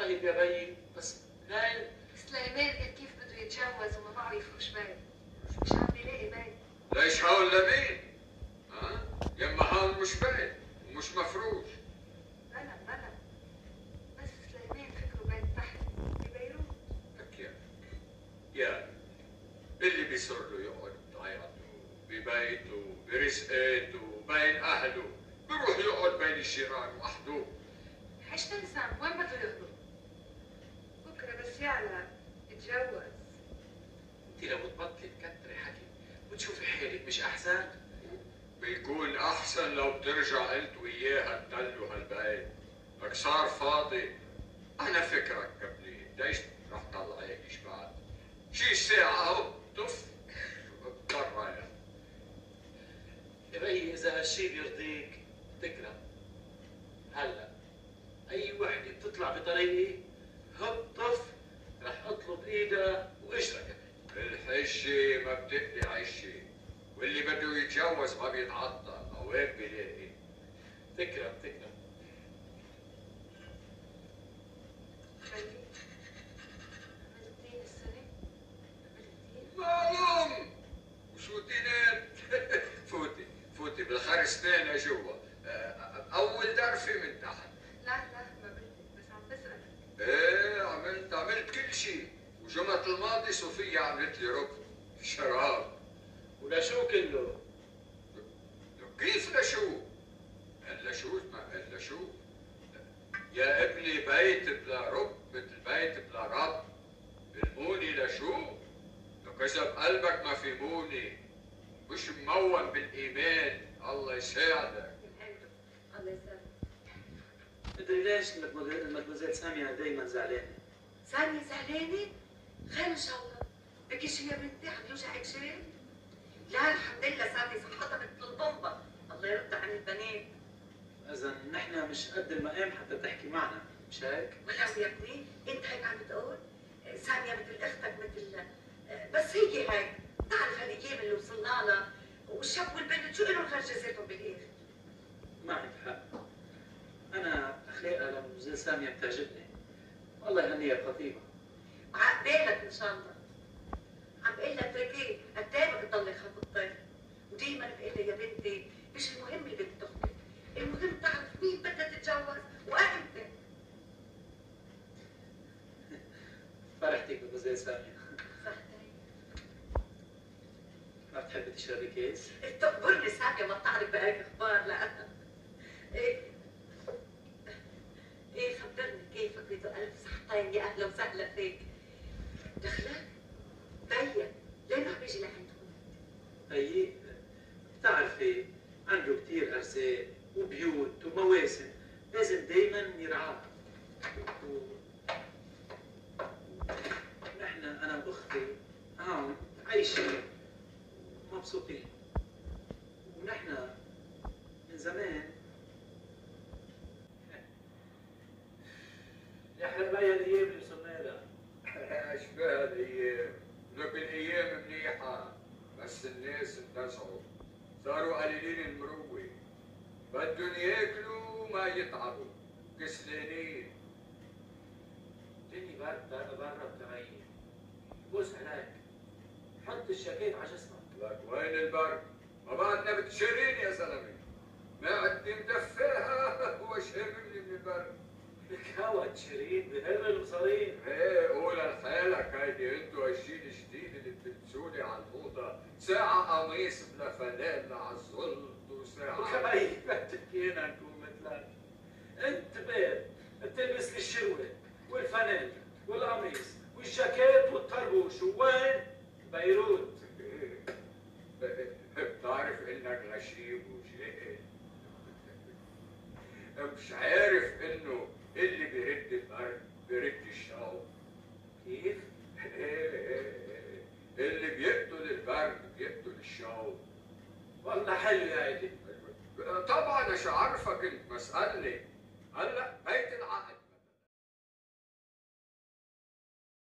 طيب يا بيي بس هاي سليمان قال كيف بده يتجوز وما بعرفوش بيت مش عم بيلاقي بيت ليش هون لمين؟ ها؟ يما هون مش بيت ومش مفروش. بلا بلا بس سليمان فكره بيت تحت ببيروت لك يا يا اللي بيصير له يقعد بحياته ببيته برزقاته بين أهله. بيروح يقعد بين الجيران وحده. حش تنسى وين بده يهرب يعلى يتجوز انت لو تبطلي تكتري حكي وتشوفي حالك مش أحسن؟ بيكون أحسن لو بترجع انت وياها تدلوا هالبيت لك صار فاضي. أنا فكرك ابني ليش رح طلع هيك بعد؟ شي ساعة أهو طف. برا يا يا بيي إذا هالشي بيرضيك تكرم هلا أي وحدة بتطلع بطريقي هب طف. رح اطلب ايدها واجرها كمان الحجة ما بتقلي عشة واللي بده يتجوز ما بيتعطل أو هيك بيلاقي؟ تكرم تكرم معلوم! وشو تنين فوتي فوتي بالخرستين جوا آه، اول درفة من تحت لا لا ما بدي بس عم بسألك إيه عملت عملت كل شيء وجمعة الماضي صوفيا عملت لي ركن شراب ولشو كله؟ كيف لشو؟ الا شو ما الا شو؟ يا ابني بيت بلا رب مثل بيت بلا رب الموني لشو؟ لو اذا بقلبك ما في موني مش ممون بالإيمان الله يساعدك الله يسلمك مدري ليش المدموزيل سامية دايما زعلانة ثانية زعلانة؟ خير إن شاء الله. بكي شو يا بنتي عم يوجعك شيء؟ لا الحمد لله سامية صحتها مثل البomba الله يرد عن البنات إذا نحن مش قد المقام حتى تحكي معنا مش هيك؟ ولو يا ابني انت هيك عم بتقول. سامية مثل أختك مثل بس هي هيك. بتعرف هالأيام اللي وصلنا لها؟ والشاب والبنت شو لهم غير جزاتهم بالآخر؟ معك حق. أنا أخلاقها لمدموزيل سامية بتعجبني. والله يهنيها عقبالك ان شاء الله عم بقول لك تركي قد إيه بدك تضلي خطبتك وديما بقول لها يا بنتي مش المهم اللي بدك تخطب المهم تعرف مين بدها تتجوز وامتى فرحتك سامية فهمتي ما بتحبي تشربي كيس؟ تقبرني سامية ما بتعرف بهيك أخبار لا. إيه إيه خبرني كيفك بده ألف صحتين يا أهلا وسهلا فيك. ليه ما عم بيجي لعندكم هي بتعرفي عنده كتير أرزاق وبيوت ومواسم. لازم دايما يرعاها و... أنا وأختي هون عايشين مبسوطين. ونحن من زمان يا حرمايا الأيام اللي وصلنا لها اشباه الأيام لك الأيام منيحة بس الناس انتزعوا صاروا قليلين المروة بدهم ياكلوا ما يتعبوا. كسلانين. الدنيا باردة برا بتغير. بوس هناك. حط الجاكيت على جسمك. لك وين البرد؟ ما بعدنا بتشرين يا زلمة. ما عندي مدفاها. هو شاممني من البرد لك هوا تشرين بهر المصارين إيه الزلط وساعة وكمان ما تحكينا نكون مثلك أنت بيت بتلبس لي الشروة والفانيلا والقميص والجاكيت والطربوش. وين؟ بيروت. بتعرف إنك غشيم وجاهل مش عارف إنه والله حلوة هيدي طبعا مش عارفه كنت بسالني هلأ بيت العقد.